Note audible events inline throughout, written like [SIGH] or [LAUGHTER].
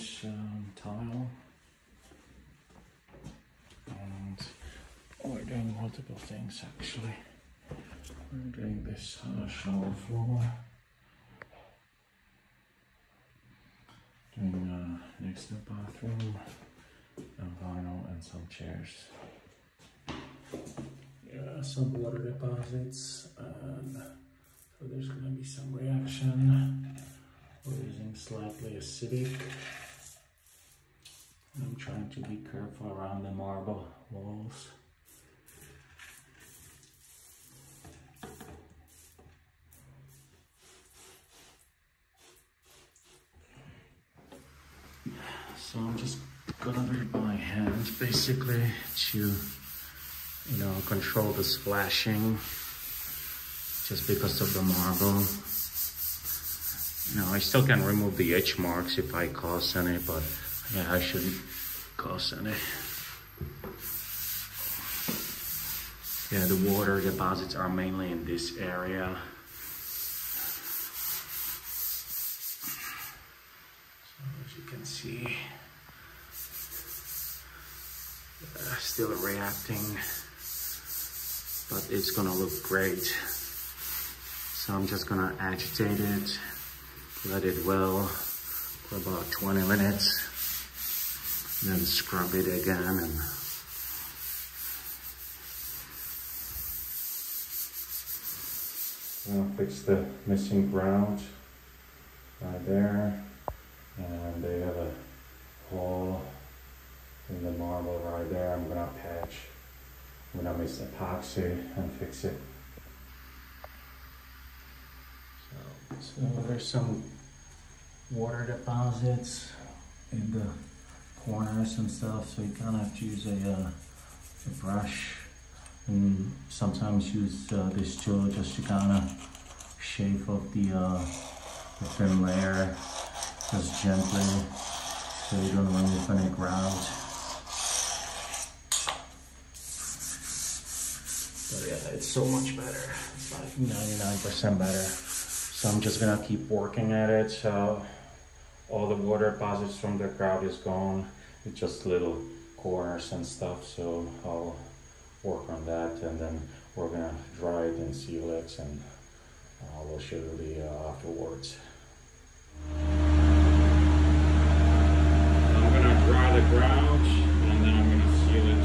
this um, tile. And we're doing multiple things actually. We're doing this uh, shower floor. Doing uh, next to the bathroom, and vinyl and some chairs. Yeah, some water deposits and so there's gonna be some reaction. We're using slightly acidic. I'm trying to be careful around the marble walls. So I'm just gonna do by hand basically to, you know, control the splashing just because of the marble. Know, I still can remove the etch marks if I cause any, but yeah, I shouldn't cause any. Yeah, the water deposits are mainly in this area. So as you can see, uh, still reacting, but it's gonna look great. So I'm just gonna agitate it, let it well for about 20 minutes, then scrub it again and I'll fix the missing grout right there. And they have a hole in the marble right there. I'm gonna patch, I'm gonna mix epoxy and fix it. So, so there's some water deposits in the corners and stuff, so you kind of have to use a, uh, a brush and sometimes use uh, this tool just to kind of shave off the, uh, the thin layer just gently so you don't remove any grout. But yeah, it's so much better. It's like 99% better. So I'm just gonna keep working at it. So all the water deposits from the grout is gone. It's just little corners and stuff. So I'll work on that and then we're gonna dry it and seal it and I will show you the uh, afterwards. I'm gonna dry the grout and then I'm gonna seal it.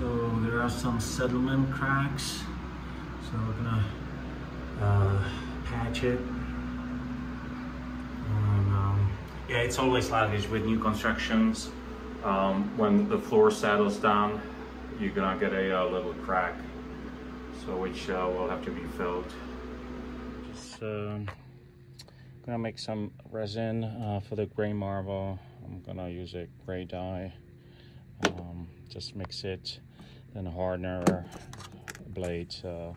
So there are some settlement cracks. So we're gonna uh, patch it. And, um, yeah, it's always this with new constructions. Um, when the floor settles down, you're gonna get a, a little crack, so which uh, will have to be filled. Just um, gonna make some resin uh, for the gray marble. I'm gonna use a gray dye. Um, just mix it, then hardener blade uh,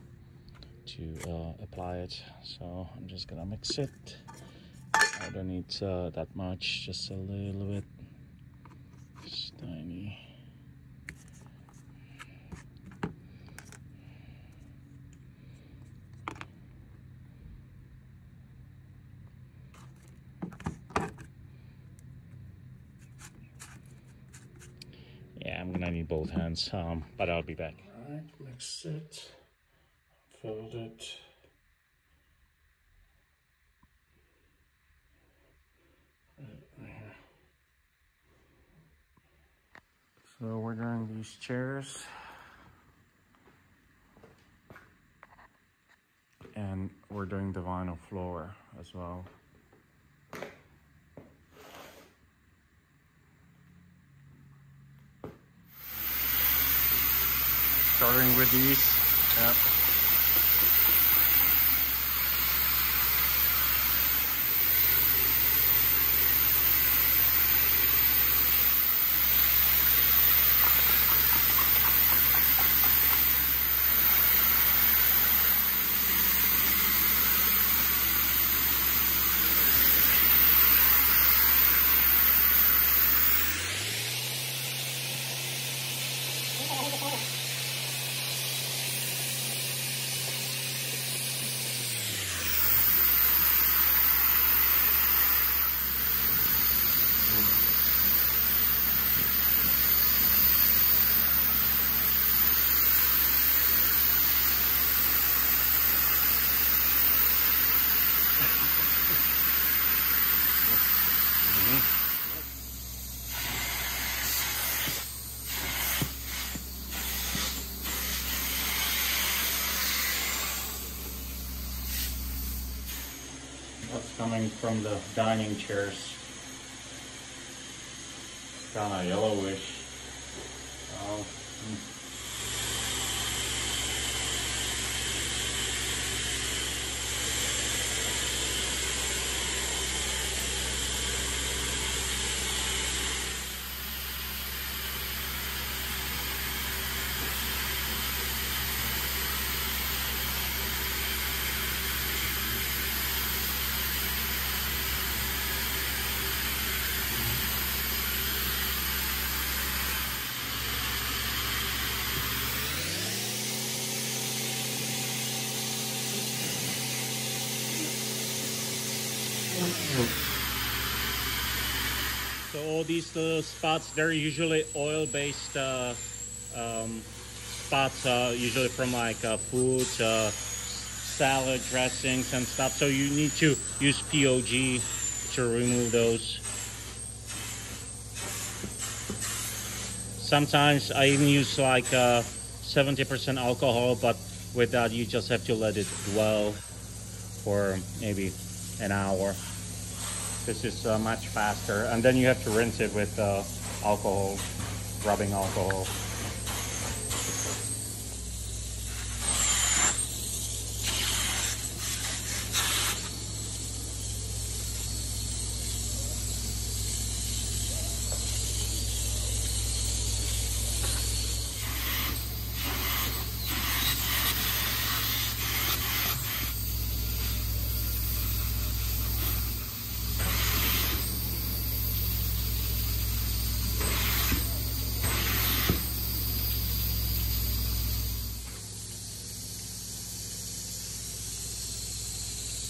to uh, apply it. So I'm just gonna mix it. I don't need uh, that much, just a little bit. Tiny. Yeah, I'm gonna need both hands, um, but I'll be back. All right, mix it, fold it. So we're doing these chairs. And we're doing the vinyl floor as well. Starting with these. Yep. Coming from the dining chairs. Kind of yellowish. Oh. So all these little spots, they're usually oil-based uh, um, spots, uh, usually from like uh, food, uh, salad dressings and stuff. So you need to use POG to remove those. Sometimes I even use like 70% uh, alcohol, but with that you just have to let it dwell for maybe an hour. This is uh, much faster. And then you have to rinse it with uh, alcohol, rubbing alcohol.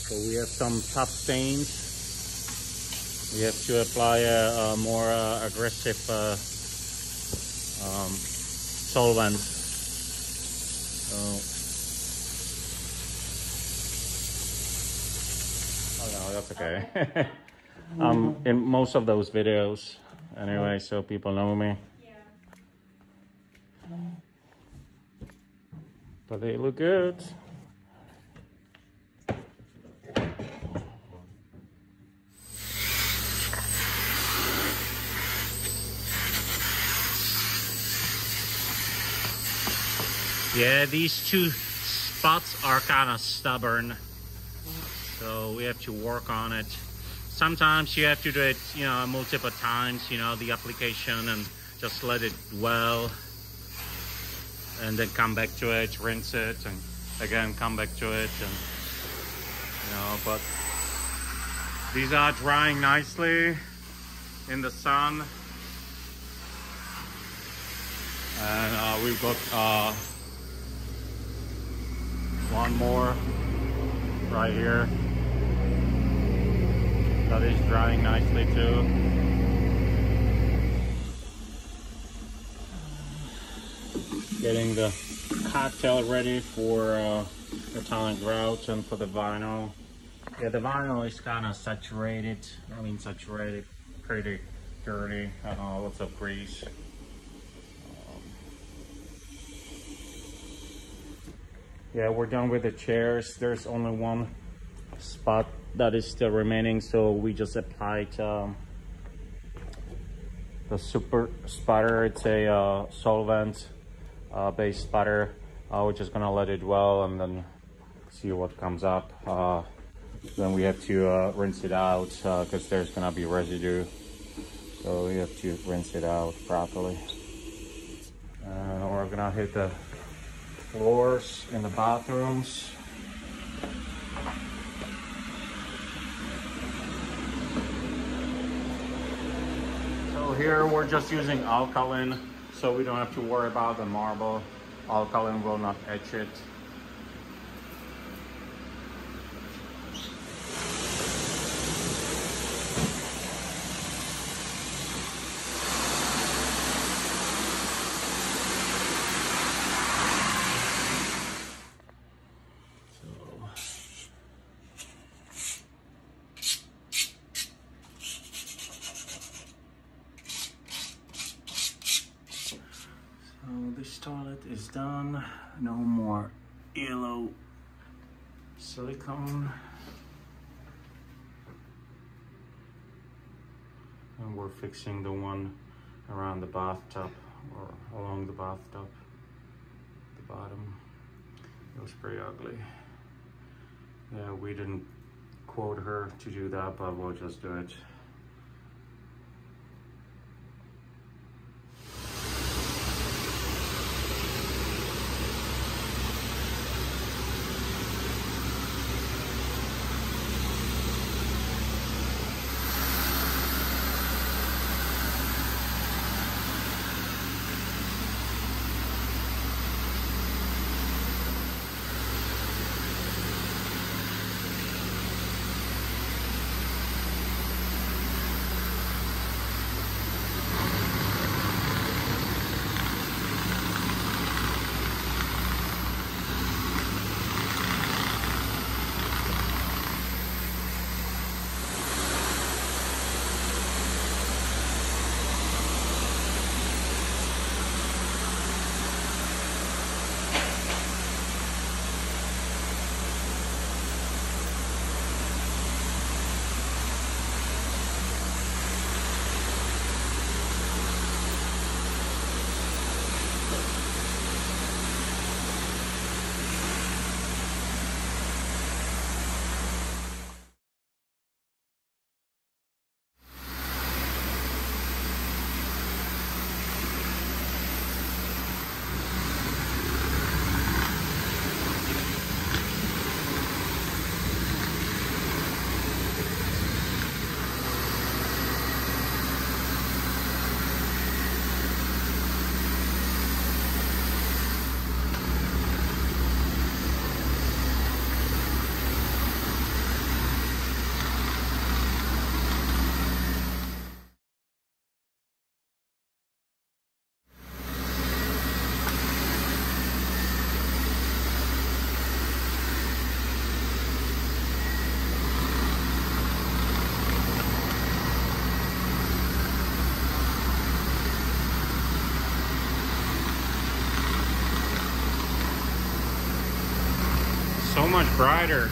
So we have some tough stains. We have to apply a, a more uh, aggressive uh, um, solvent. So, oh no, that's okay. [LAUGHS] um, in most of those videos, anyway, so people know me. Yeah. But they look good. Yeah, these two spots are kind of stubborn. So we have to work on it. Sometimes you have to do it, you know, multiple times, you know, the application and just let it dwell. And then come back to it, rinse it, and again come back to it. And, you know, but these are drying nicely in the sun. And uh, we've got uh, more right here. That is drying nicely too. Getting the cocktail ready for uh, the Italian grout and for the vinyl. Yeah, the vinyl is kind of saturated. I mean, saturated, pretty dirty. Uh, lots of grease. Yeah we're done with the chairs. There's only one spot that is still remaining so we just applied um, the super spotter it's a uh, solvent uh, based spotter uh, we're just gonna let it dwell and then see what comes up. Uh, then we have to uh, rinse it out because uh, there's gonna be residue. So we have to rinse it out properly. We're gonna hit the floors in the bathrooms. So here we're just using alkaline, so we don't have to worry about the marble. Alkaline will not etch it. Toilet is done. No more yellow silicone. And we're fixing the one around the bathtub or along the bathtub, the bottom. It was pretty ugly. Yeah, we didn't quote her to do that, but we'll just do it. Much brighter